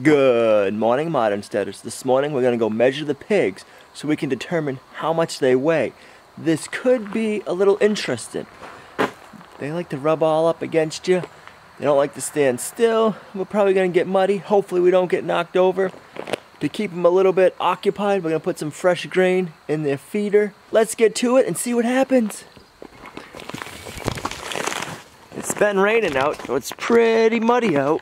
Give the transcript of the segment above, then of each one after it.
Good morning, modern steaders. This morning we're going to go measure the pigs so we can determine how much they weigh. This could be a little interesting. They like to rub all up against you. They don't like to stand still. We're probably going to get muddy. Hopefully we don't get knocked over. To keep them a little bit occupied, we're going to put some fresh grain in their feeder. Let's get to it and see what happens. It's been raining out, so it's pretty muddy out.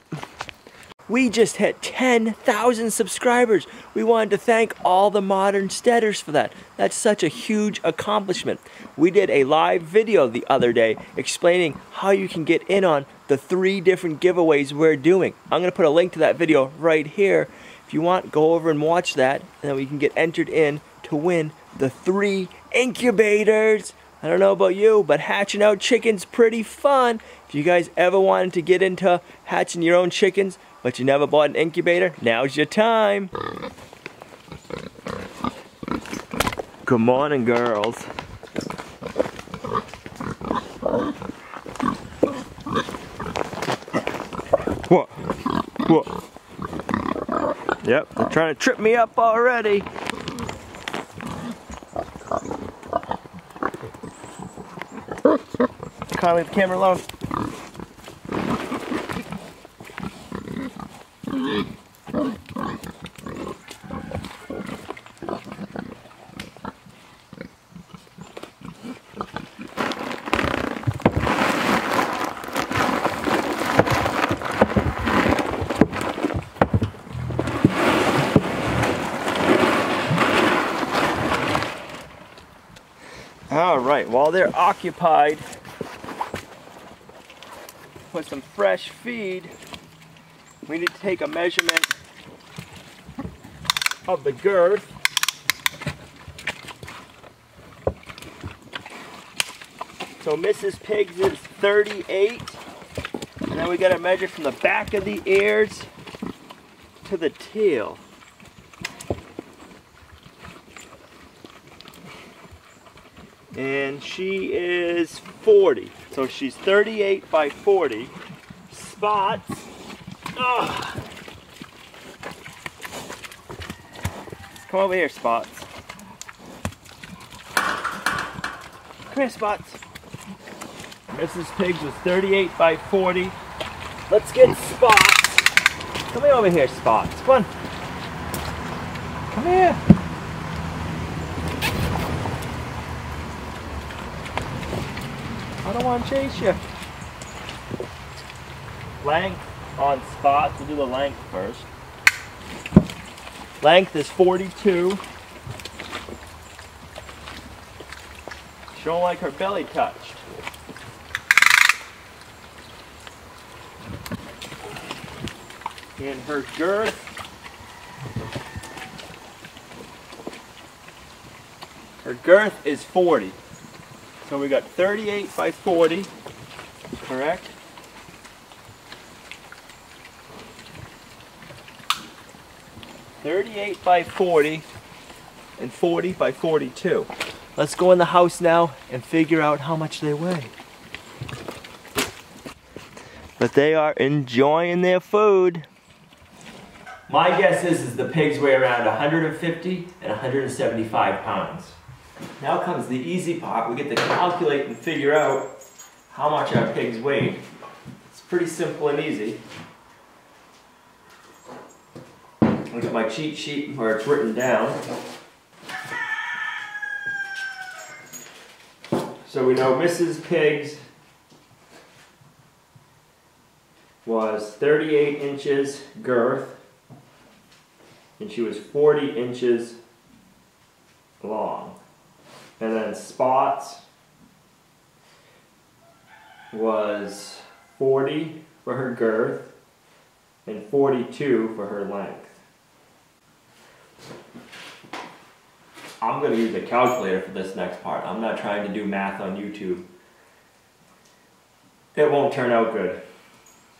We just hit 10,000 subscribers. We wanted to thank all the modern steaders for that. That's such a huge accomplishment. We did a live video the other day explaining how you can get in on the three different giveaways we're doing. I'm to put a link to that video right here. If you want, go over and watch that, and then we can get entered in to win the three incubators. I don't know about you, but hatching out chickens pretty fun. If you guys ever wanted to get into hatching your own chickens, but you never bought an incubator, now's your time. Good morning, girls. What? What? Yep, they're trying to trip me up already. Can't leave the camera alone. All right, while they're occupied, with some fresh feed, we need to take a measurement of the girth. So Mrs. Pigs is 38, and then we got to measure from the back of the ears to the tail. And she is 40. So she's 38 by 40. Spots. Ugh. Come over here, Spots. Come here, Spots. Mrs. Pigs was 38 by 40. Let's get Spots. Come here over here, Spots. Come on. Come here. Don't want to chase you. Length on spots. We'll do the length first. Length is 42. She don't like her belly touched. And her girth her girth is 40. So we got 38 by 40, correct? Thirty-eight by forty and forty by forty-two. Let's go in the house now and figure out how much they weigh. But they are enjoying their food. My guess is, is the pigs weigh around 150 and 175 pounds. Now comes the easy part. We get to calculate and figure out how much our pigs weigh. It's pretty simple and easy. Look at my cheat sheet where it's written down. So we know Mrs. Pigs was 38 inches girth and she was 40 inches long. And then spots was 40 for her girth and 42 for her length. I'm going to use a calculator for this next part. I'm not trying to do math on YouTube. It won't turn out good.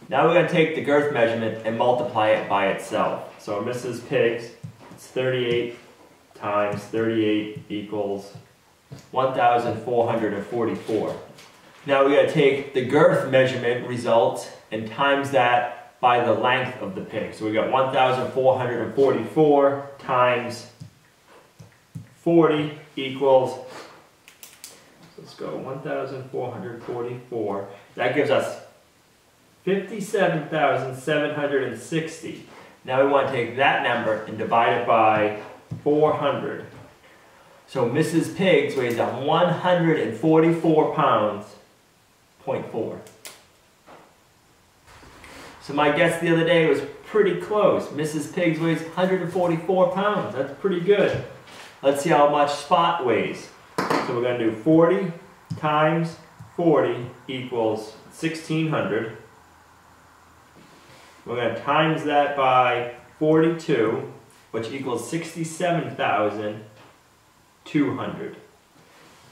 Now we're going to take the girth measurement and multiply it by itself. So Mrs. Pigs, it's 38 times 38 equals 1,444. Now we gotta take the girth measurement result and times that by the length of the pig. So we got 1,444 times 40 equals, let's go 1,444. That gives us 57,760. Now we want to take that number and divide it by 400. So Mrs. Pigs weighs 144 pounds, 0.4. So my guess the other day was pretty close. Mrs. Pigs weighs 144 pounds. That's pretty good. Let's see how much Spot weighs. So we're going to do 40 times 40 equals 1600. We're going to times that by 42, which equals 67,200.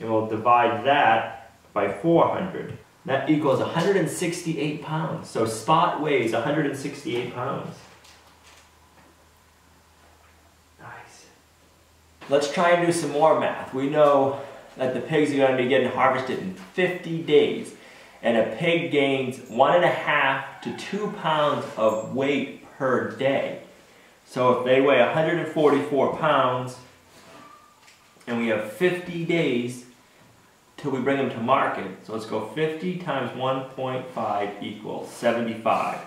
And we'll divide that by 400. That equals 168 pounds. So Spot weighs 168 pounds. Nice. Let's try and do some more math. We know that the pigs are going to be getting harvested in 50 days and a pig gains one and a half to two pounds of weight per day. So if they weigh 144 pounds and we have 50 days till we bring them to market, so let's go 50 times 1.5 equals 75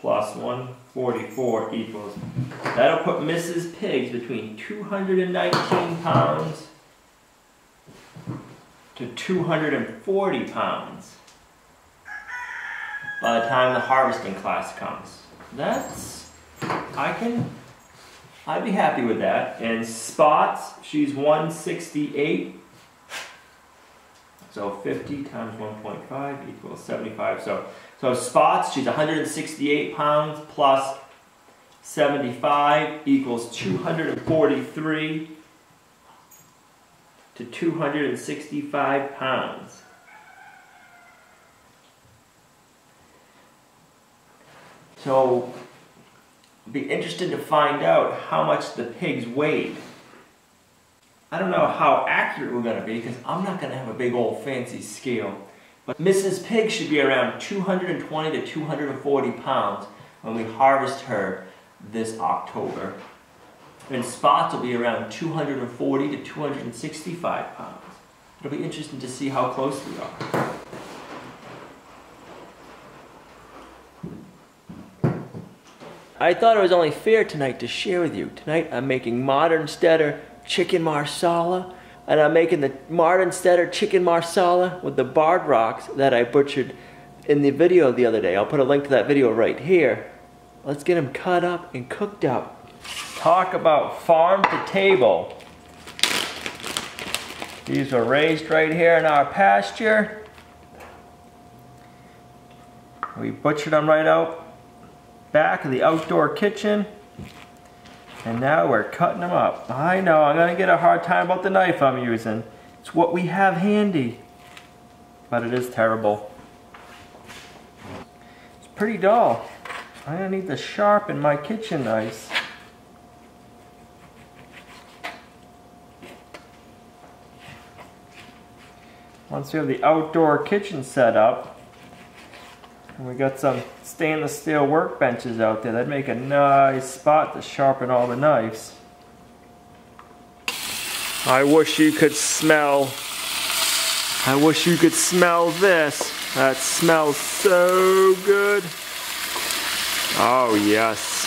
plus 144 equals, that'll put Mrs. Pigs between 219 pounds to 240 pounds by the time the harvesting class comes. That's, I can, I'd be happy with that. And spots, she's 168. So 50 times 1.5 equals 75. So, so spots, she's 168 pounds plus 75 equals 243 to 265 pounds. So, be interested to find out how much the pigs weighed. I don't know how accurate we're going to be because I'm not going to have a big old fancy scale. But Mrs. Pig should be around 220 to 240 pounds when we harvest her this October. And spots will be around 240 to 265 pounds. It'll be interesting to see how close we are. I thought it was only fair tonight to share with you. Tonight I'm making modern Steader chicken marsala, and I'm making the modern Steader chicken marsala with the barred rocks that I butchered in the video the other day. I'll put a link to that video right here. Let's get them cut up and cooked up. Talk about farm to table. These were raised right here in our pasture. We butchered them right out back of the outdoor kitchen. And now we're cutting them up. I know, I'm gonna get a hard time about the knife I'm using. It's what we have handy. But it is terrible. It's pretty dull. I'm gonna need to sharpen my kitchen knife. Once we have the outdoor kitchen set up, and we got some stainless steel workbenches out there. That'd make a nice spot to sharpen all the knives. I wish you could smell, I wish you could smell this. That smells so good. Oh yes.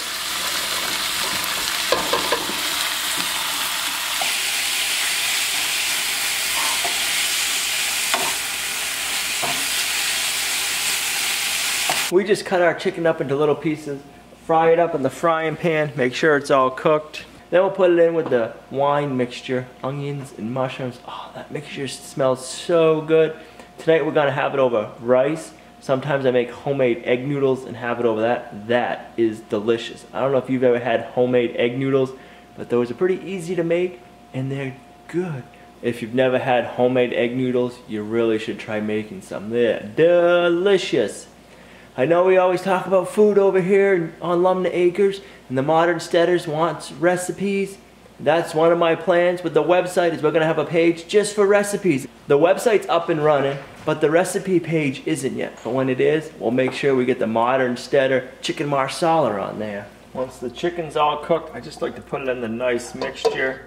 We just cut our chicken up into little pieces, fry it up in the frying pan, make sure it's all cooked. Then we'll put it in with the wine mixture, onions and mushrooms. Oh, that mixture smells so good. Tonight we're gonna have it over rice. Sometimes I make homemade egg noodles and have it over that. That is delicious. I don't know if you've ever had homemade egg noodles, but those are pretty easy to make and they're good. If you've never had homemade egg noodles, you really should try making some. They're delicious. I know we always talk about food over here on Lumnah Acres, and the modern steaders wants recipes. That's one of my plans with the website is we're to have a page just for recipes. The website's up and running. but the recipe page isn't yet. But when it is, we'll make sure we get the modern Steader chicken marsala on there. Once the chicken's all cooked, I just like to put it in the nice mixture.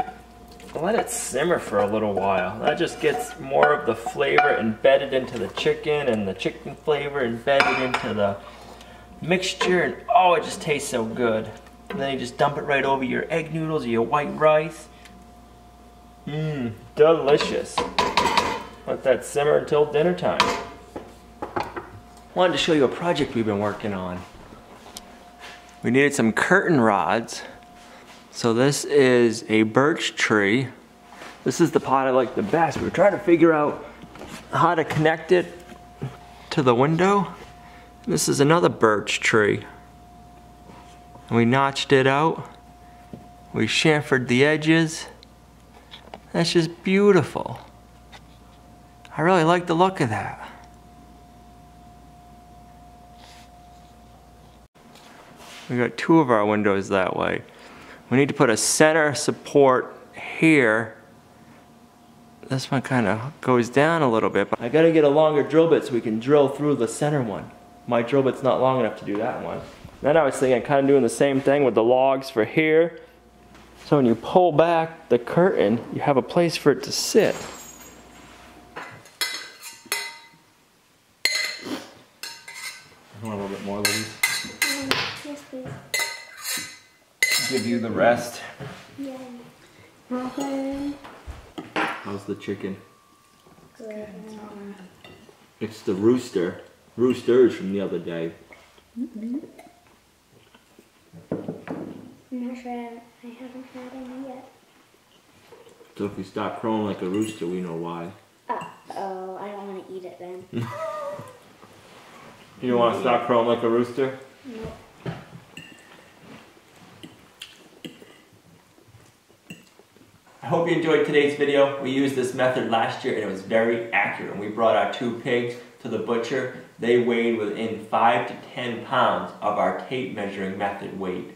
Let it simmer for a little while. That just gets more of the flavor embedded into the chicken and the chicken flavor embedded into the mixture. And oh, it just tastes so good. And then you just dump it right over your egg noodles or your white rice. Mmm, delicious. Let that simmer until dinner time. Wanted to show you a project we've been working on. We needed some curtain rods. So this is a birch tree. This is the pot I like the best. We are trying to figure out how to connect it to the window. This is another birch tree. We notched it out. We chamfered the edges. That's just beautiful. I really like the look of that. We got two of our windows that way. We need to put a center support here. This one kind of goes down a little bit. But I gotta get a longer drill bit so we can drill through the center one. My drill bit's not long enough to do that one. Then I was thinking kind of doing the same thing with the logs for here. So when you pull back the curtain, you have a place for it to sit. I want a little bit more, Louise. Um, yes, please. Give you the rest. Yeah. Okay. How's the chicken? It's the rooster. Roosters from the other day. I'm not sure. I I haven't had any yet. So if you stop crowing like a rooster, we know why. Uh, oh, I don't want to eat it then. You don't want to stop crowing like a rooster? Nope. Hope you enjoyed today's video. We used this method last year and it was very accurate. We brought our two pigs to the butcher, they weighed within 5 to 10 pounds of our tape measuring method weight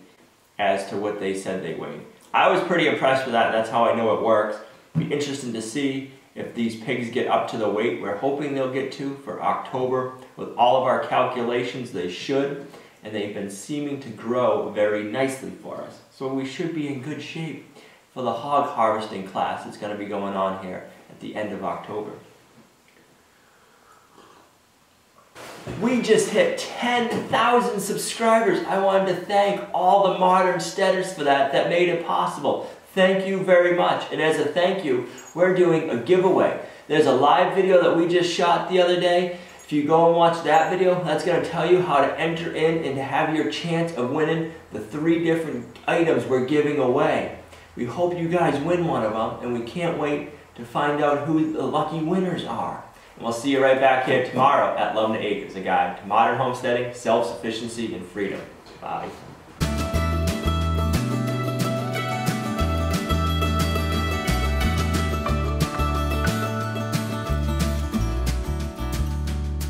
as to what they said they weighed. I was pretty impressed with that. That's how I know it works. Be interesting to see if these pigs get up to the weight we're hoping they'll get to for October. With all of our calculations, they should, and they've been seeming to grow very nicely for us. So we should be in good shape for the hog harvesting class that's going to be going on here at the end of October. We just hit 10,000 subscribers. I wanted to thank all the modern steaders for that, that made it possible. Thank you very much. And as a thank you, we're doing a giveaway. There's a live video that we just shot the other day. If you go and watch that video, that's going to tell you how to enter in and to have your chance of winning the three different items we're giving away. We hope you guys win one of them, and we can't wait to find out who the lucky winners are. And we'll see you right back here tomorrow at Lumnah Acres, a guide to modern homesteading, self-sufficiency, and freedom. Bye.